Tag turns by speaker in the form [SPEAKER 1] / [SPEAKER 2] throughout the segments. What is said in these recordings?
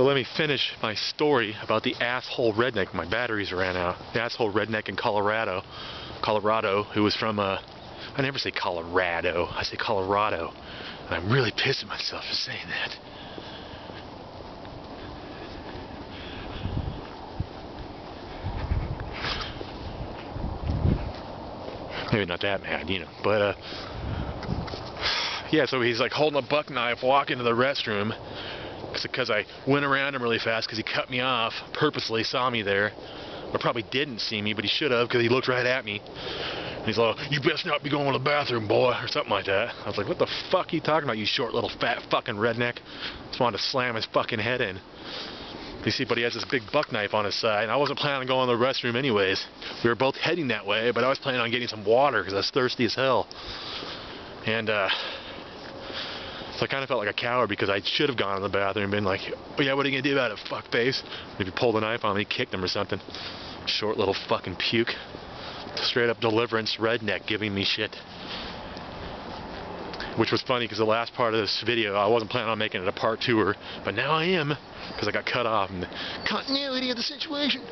[SPEAKER 1] So let me finish my story about the asshole redneck. My batteries ran out. The asshole redneck in Colorado, Colorado, who was from, uh, I never say Colorado, I say Colorado. And I'm really pissing myself for saying that. Maybe not that mad, you know, but, uh, yeah, so he's like holding a buck knife, walking to the restroom, because I went around him really fast because he cut me off purposely, saw me there. Or probably didn't see me, but he should have because he looked right at me. And he's like, you best not be going to the bathroom, boy, or something like that. I was like, what the fuck are you talking about, you short little fat fucking redneck? Just wanted to slam his fucking head in. You see, but he has this big buck knife on his side, and I wasn't planning on going to the restroom anyways. We were both heading that way, but I was planning on getting some water because I was thirsty as hell. And, uh, so I kind of felt like a coward because I should have gone in the bathroom and been like, oh yeah, what are you going to do about it, fuckface? Maybe pull the knife on me, kicked him or something. Short little fucking puke. Straight up deliverance redneck giving me shit. Which was funny because the last part of this video, I wasn't planning on making it a part tour, but now I am because I got cut off and the continuity of the situation.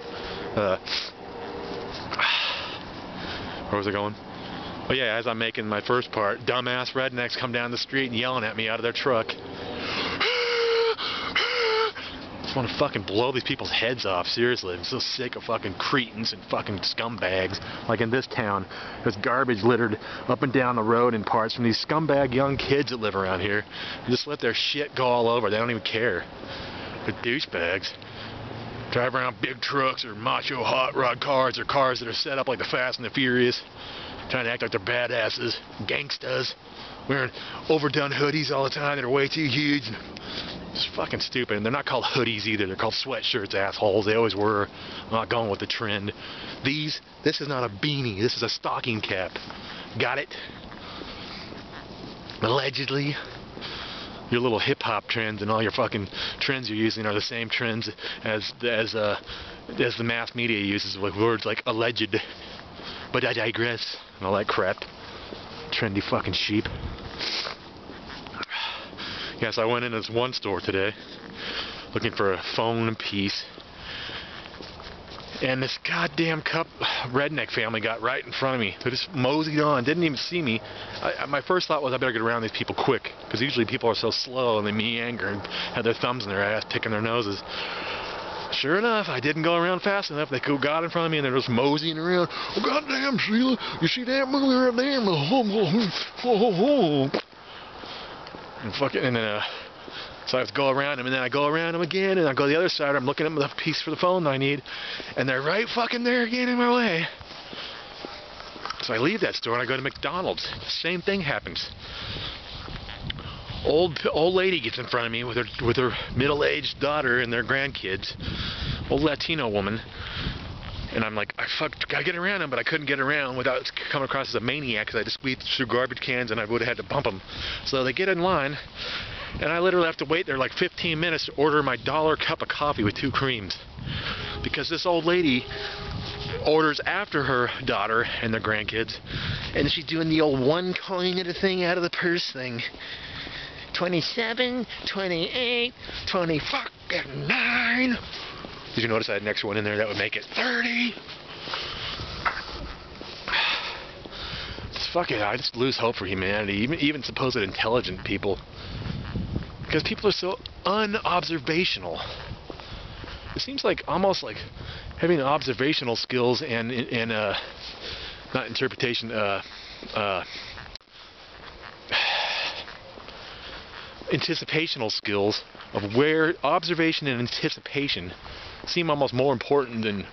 [SPEAKER 1] Uh, where was I going? Oh yeah, as I'm making my first part, dumbass rednecks come down the street and yelling at me out of their truck. I just want to fucking blow these people's heads off, seriously. I'm so sick of fucking cretins and fucking scumbags. Like in this town, there's garbage littered up and down the road in parts from these scumbag young kids that live around here. They just let their shit go all over. They don't even care. They're douchebags drive around big trucks or macho hot rod cars or cars that are set up like the Fast and the Furious trying to act like they're badasses, gangstas, wearing overdone hoodies all the time that are way too huge. It's fucking stupid. And they're not called hoodies either. They're called sweatshirts, assholes. They always were. I'm not going with the trend. These, this is not a beanie. This is a stocking cap. Got it? Allegedly. Your little hip hop trends and all your fucking trends you're using are the same trends as as uh as the mass media uses with words like alleged. But I digress and all that crap. Trendy fucking sheep. Yes, I went in this one store today looking for a phone piece. And this goddamn cup redneck family got right in front of me. They just moseyed on, didn't even see me. I, my first thought was I better get around these people quick, because usually people are so slow and they meander and have their thumbs in their ass, picking their noses. Sure enough, I didn't go around fast enough. They got in front of me and they're just moseying around. Oh, goddamn, Sheila, you see that movie right there? And fucking, and then, uh, so I have to go around them, and then I go around them again, and I go the other side. I'm looking at the piece for the phone that I need, and they're right fucking there again in my way. So I leave that store and I go to McDonald's. Same thing happens old old lady gets in front of me with her with her middle-aged daughter and their grandkids, old Latino woman, and I'm like, I fuck, gotta get around him, but I couldn't get around without coming across as a maniac because I just squeezed through garbage cans and I would have had to bump them. So they get in line, and I literally have to wait there like 15 minutes to order my dollar cup of coffee with two creams, because this old lady orders after her daughter and their grandkids, and she's doing the old one coin at a thing out of the purse thing. 27, 28, 20 fucking 9. Did you notice I had an extra one in there that would make it 30? Just fuck it, I just lose hope for humanity, even, even supposed intelligent people. Because people are so unobservational. It seems like almost like having observational skills and, and uh, not interpretation, uh, uh, anticipational skills of where observation and anticipation seem almost more important than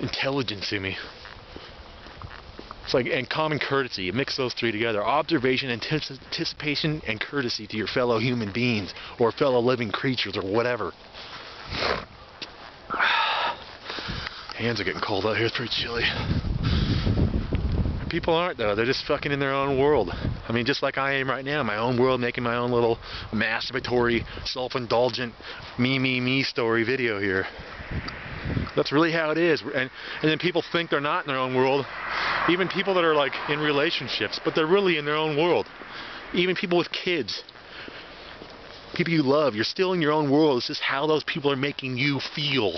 [SPEAKER 1] intelligence to me. It's like, and common courtesy, you mix those three together. Observation, anticipation, and courtesy to your fellow human beings, or fellow living creatures, or whatever. Hands are getting cold out here, it's pretty chilly. People aren't though. They're just fucking in their own world. I mean, just like I am right now, my own world, making my own little masturbatory, self-indulgent, me, me, me story video here. That's really how it is. And, and then people think they're not in their own world. Even people that are like in relationships, but they're really in their own world. Even people with kids. people you love. You're still in your own world. It's just how those people are making you feel.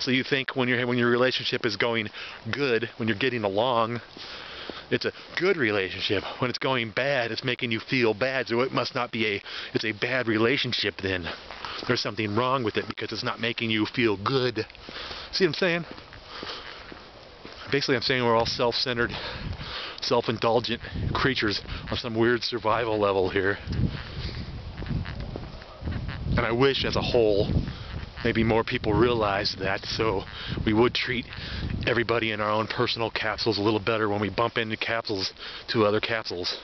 [SPEAKER 1] So you think when your when your relationship is going good, when you're getting along, it's a good relationship. When it's going bad, it's making you feel bad. So it must not be a it's a bad relationship then. There's something wrong with it because it's not making you feel good. See what I'm saying? Basically, I'm saying we're all self-centered, self-indulgent creatures on some weird survival level here. And I wish, as a whole, maybe more people realize that so we would treat everybody in our own personal capsules a little better when we bump into capsules to other capsules.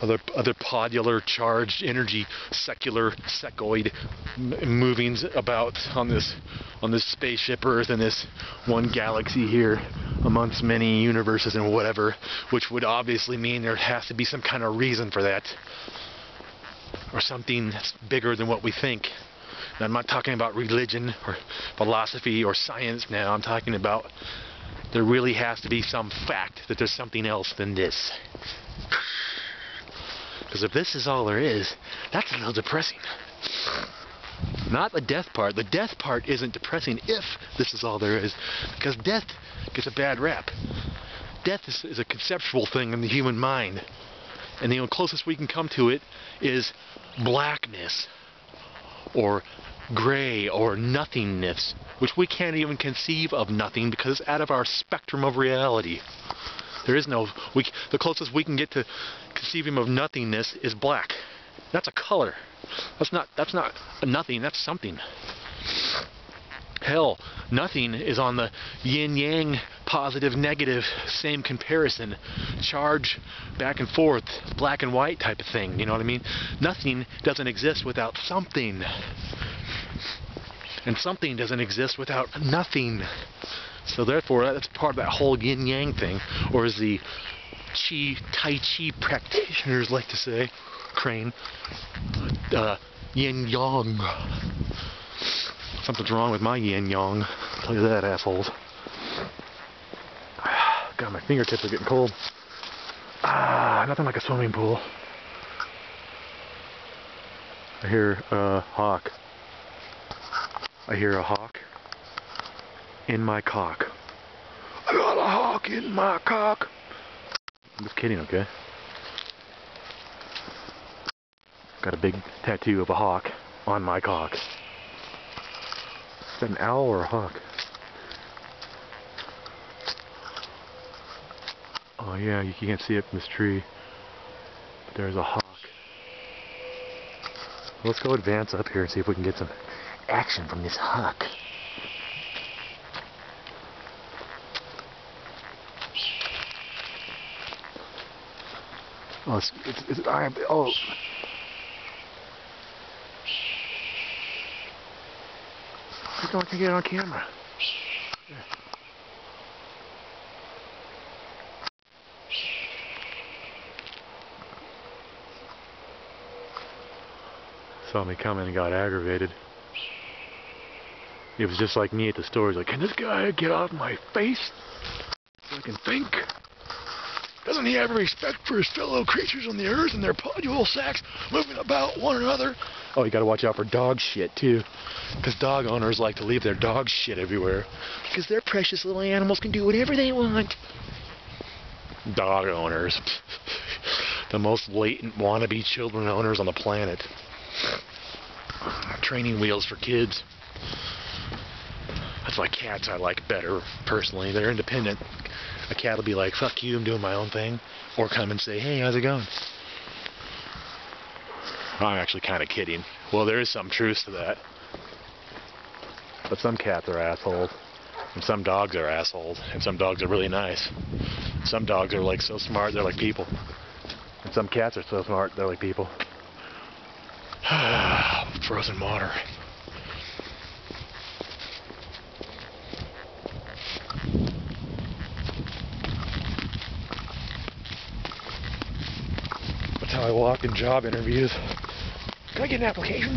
[SPEAKER 1] Other other podular charged energy secular secoid movings about on this on this spaceship Earth in this one galaxy here amongst many universes and whatever which would obviously mean there has to be some kind of reason for that or something that's bigger than what we think and I'm not talking about religion or philosophy or science now. I'm talking about there really has to be some fact that there's something else than this. Because if this is all there is, that's a little depressing. Not the death part. The death part isn't depressing if this is all there is. Because death gets a bad rap. Death is, is a conceptual thing in the human mind. And the closest we can come to it is blackness or gray or nothingness, which we can't even conceive of nothing because it's out of our spectrum of reality. There is no, we, the closest we can get to conceiving of nothingness is black. That's a color. That's not, that's not nothing, that's something. Hell, nothing is on the yin-yang, positive, negative, same comparison. Charge back and forth, black and white type of thing, you know what I mean? Nothing doesn't exist without something. And something doesn't exist without nothing. So therefore, that's part of that whole yin-yang thing, or as the Chi, Tai Chi practitioners like to say, Crane, uh, yin-yang. Something's wrong with my yin-yang. Tell you that, assholes. God, my fingertips are getting cold. Ah, nothing like a swimming pool. I hear a hawk. I hear a hawk in my cock. I got a hawk in my cock. I'm just kidding, okay? Got a big tattoo of a hawk on my cock. Is that an owl or a hawk? Oh yeah, you can't see it from this tree. But there's a hawk. Let's go advance up here and see if we can get some action from this hawk. Oh, it's, it's, it's I, oh. I don't get it on camera. Saw me coming and got aggravated. It was just like me at the store. He's like, can this guy get off my face so I can think? Doesn't he have respect for his fellow creatures on the earth and their podule sacks moving about one another? Oh, you gotta watch out for dog shit, too. Because dog owners like to leave their dog shit everywhere. Because their precious little animals can do whatever they want. Dog owners. the most latent wannabe children owners on the planet. Training wheels for kids. That's why cats I like better, personally. They're independent. A cat will be like, fuck you, I'm doing my own thing. Or come and say, hey, how's it going? I'm actually kind of kidding. Well, there is some truth to that. But some cats are assholes. And some dogs are assholes. And some dogs are really nice. Some dogs are like so smart, they're like people. And some cats are so smart, they're like people. Frozen water. That's how I walk in job interviews. Can I get an application?